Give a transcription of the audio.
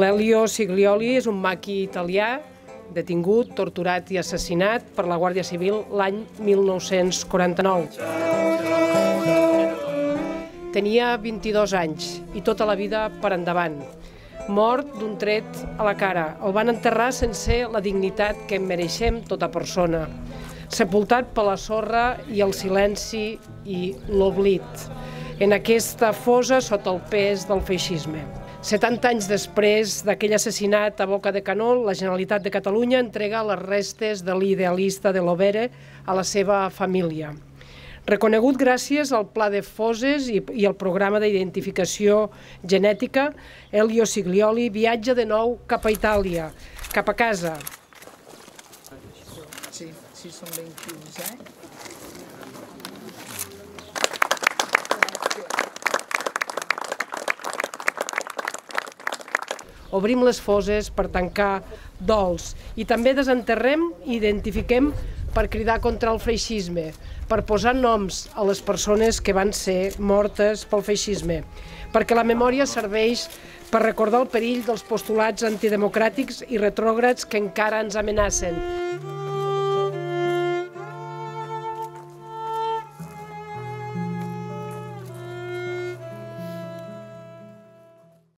L'Elio Siglioli és un maqui italià detingut, torturat i assassinat per la Guàrdia Civil l'any 1949. Tenia 22 anys i tota la vida per endavant. Mort d'un tret a la cara. El van enterrar sense la dignitat que mereixem tota persona. Sepultat per la sorra i el silenci i l'oblit. En aquesta fosa sota el pes del feixisme. 70 anys després d'aquell assassinat a Boca de Canó, la Generalitat de Catalunya entrega les restes de l'idealista de l'Overe a la seva família. Reconegut gràcies al Pla de Foses i, i al programa d'identificació genètica, Elio Siglioli viatja de nou cap a Itàlia, cap a casa. Sí, sí, són 21, eh? Obrim les foses per tancar dols. I també desenterrem i identifiquem per cridar contra el feixisme, per posar noms a les persones que van ser mortes pel feixisme, perquè la memòria serveix per recordar el perill dels postulats antidemocràtics i retrògrads que encara ens amenacen